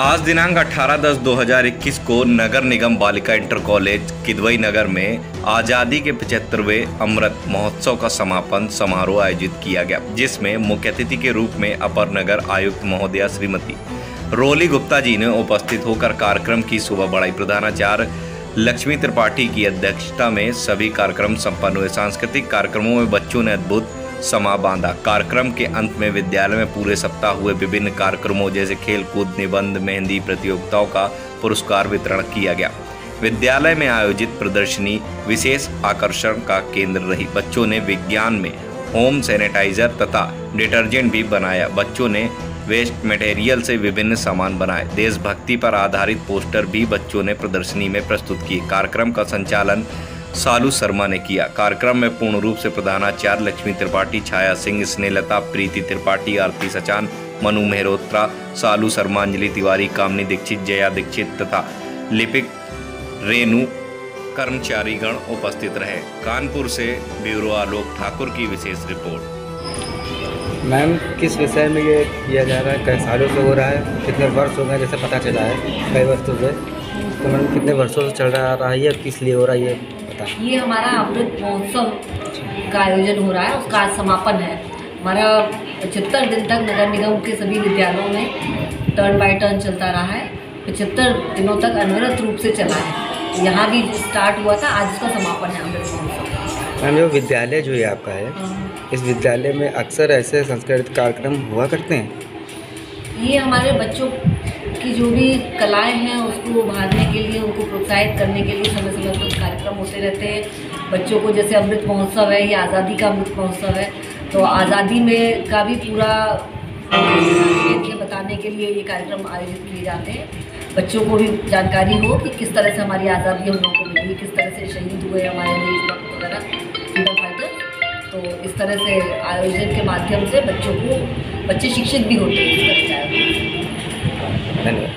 आज दिनांक 18 दस 2021 को नगर निगम बालिका इंटर कॉलेज किदवई नगर में आज़ादी के पचहत्तरवें अमृत महोत्सव का समापन समारोह आयोजित किया गया, जिसमें मुख्य अतिथि के रूप में अपर नगर आयुक्त महोदया श्रीमती रोली गुप्ता जी ने उपस्थित होकर कार्यक्रम की सुबह बढ़ाई। प्रधानाचार्य लक्ष्मी त्रिपाठी की अध्यक्षता में सभी कार्यक्रम संपन्न हुए। सांस्कृतिक कार्यक्रमों में बच्चों ने अद्भुत समा बांधा। कार्यक्रम के अंत में विद्यालय में पूरे सप्ताह हुए विभिन्न कार्यक्रमों जैसे खेल कूद निबंध, मेहंदी प्रतियोगिताओं का पुरस्कार वितरण किया गया। विद्यालय में आयोजित प्रदर्शनी विशेष आकर्षण का केंद्र रही। बच्चों ने विज्ञान में होम सैनिटाइजर तथा डिटर्जेंट भी बनाया। बच्चों ने वेस्ट मटेरियल से विभिन्न सामान बनाए। देशभक्ति पर आधारित पोस्टर भी बच्चों ने प्रदर्शनी में प्रस्तुत किए। कार्यक्रम का संचालन सालू शर्मा ने किया। कार्यक्रम में पूर्ण रूप से प्रधानाचार्य लक्ष्मी त्रिपाठी, छाया सिंह, स्नेहलता, प्रीति त्रिपाठी, आरती सचान, मनु मेहरोत्रा, सालू शर्मा, अंजलि तिवारी, कामनी दीक्षित, जया दीक्षित तथा लिपिक रेणु कर्मचारीगण उपस्थित रहे। कानपुर से ब्यूरो आलोक ठाकुर की विशेष रिपोर्ट। मैम, किस विषय में ये किया जा रहा है? कई सालों से हो रहा है, कितने वर्ष हो गए जैसे पता चला है कई वर्षों से। तो मैम, कितने वर्षों से चल रहा है ये किस लिए हो रहा है ये? पता ये हमारा अमृत महोत्सव का आयोजन हो रहा है उसका आज समापन है। हमारा पचहत्तर दिन तक नगर निगम के सभी विद्यालयों में टर्न बाय टर्न चलता रहा है। पचहत्तर दिनों तक अनवरत रूप से चला है। यहाँ भी स्टार्ट हुआ था आज उसका समापन है अमृत महोत्सव। मैम जो विद्यालय जो है आपका है। इस विद्यालय में अक्सर ऐसे संस्कृत कार्यक्रम हुआ करते हैं? ये हमारे बच्चों की जो भी कलाएँ हैं उसको उभारने के लिए उनको प्रोत्साहित करने के लिए समय समय पर कार्यक्रम होते रहते हैं। बच्चों को जैसे अमृत महोत्सव है, या आज़ादी का अमृत महोत्सव है। तो आज़ादी में का भी पूरा बताने के लिए ये कार्यक्रम आयोजित किए जाते हैं। बच्चों को भी जानकारी हो कि किस तरह से हमारी आज़ादी हम लोगों को मिली, किस तरह से शहीद हुए हमारे देशभक्त वगैरह, फ्रीडम फाइटर। तो इस तरह से आयोजन के माध्यम से बच्चों को, बच्चे शिक्षित भी होते हैं इस तरह से। धन्यवाद।